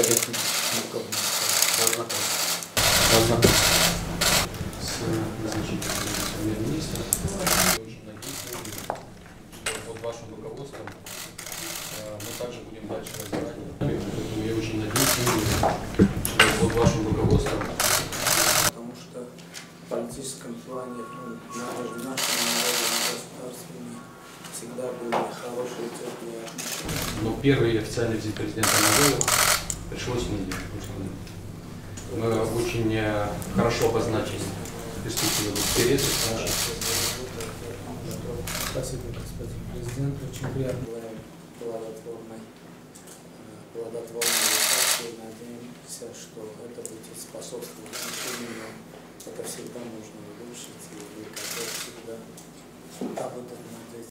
Должна с назначением премьер-министра. Под вашим руководством мы также будем дальше. Поэтому я очень надеюсь, что под вашим руководством потому что в политическом плане ну, надо же нашему народу и государству всегда были хорошие теплые. Но первый официальный визит президента Молдовы пришлось мне Мы очень э, хорошо обозначили перспективы интересов. Спасибо, господин президент. Очень приятно было плодотворной, э, плодотворной участие. Надеемся, что это будет способствовать решению. Это всегда нужно улучшить, и как всегда, об этом надеетесь.